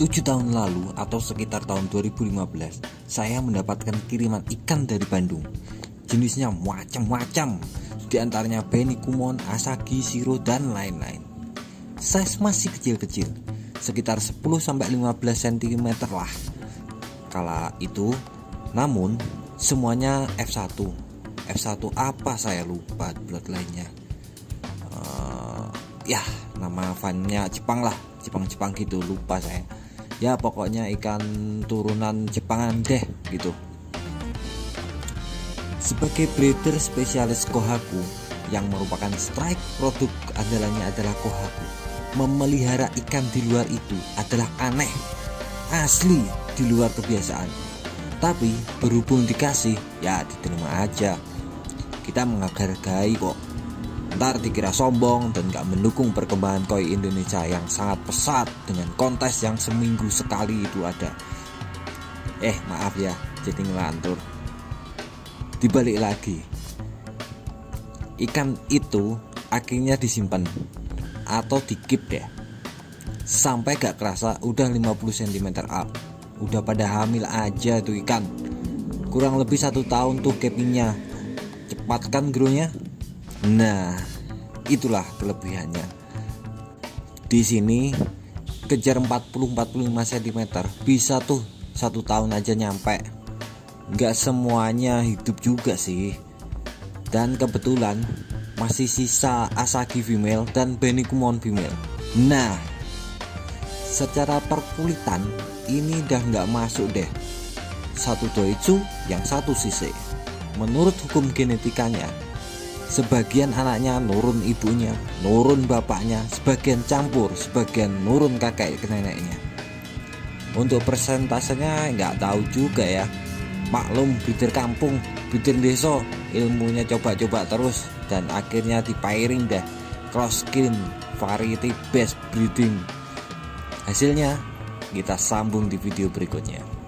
Tujuh tahun lalu atau sekitar tahun 2015, saya mendapatkan kiriman ikan dari Bandung. Jenisnya macam-macam, di antaranya beni kumon, asagi, siro, dan lain-lain. Size masih kecil-kecil, sekitar 10-15 cm lah. Kala itu, namun semuanya F1. F1 apa saya lupa bloodline-nya. Uh, ya, nama fannya Jepang lah, Jepang-Jepang gitu lupa saya ya pokoknya ikan turunan Jepangan deh gitu. Sebagai breeder spesialis Kohaku yang merupakan strike produk andalannya adalah Kohaku. Memelihara ikan di luar itu adalah aneh. Asli di luar kebiasaan. Tapi berhubung dikasih ya diterima aja. Kita menghargai kok Ntar dikira sombong dan gak mendukung perkembangan koi Indonesia yang sangat pesat dengan kontes yang seminggu sekali itu ada. Eh maaf ya, jadi ngelantur. Dibalik lagi, ikan itu akhirnya disimpan atau dikip deh. Sampai gak kerasa udah 50 cm up. Udah pada hamil aja tuh ikan. Kurang lebih satu tahun tuh kepingnya. Cepat kan? Nah, itulah kelebihannya. Di sini kejar 40-45 cm bisa tuh satu tahun aja nyampe. Gak semuanya hidup juga sih. Dan kebetulan masih sisa Asagi female dan Benikumon female. Nah, secara perkulitan ini udah nggak masuk deh. Satu doichu yang satu sisi. Menurut hukum genetikanya, sebagian anaknya nurun ibunya, nurun bapaknya, sebagian campur, sebagian nurun kakek ke neneknya. Untuk persentasenya nggak tahu juga ya. Maklum bidir kampung, bidir desa, ilmunya coba-coba terus dan akhirnya dipairing deh cross skin variety best breeding. Hasilnya kita sambung di video berikutnya.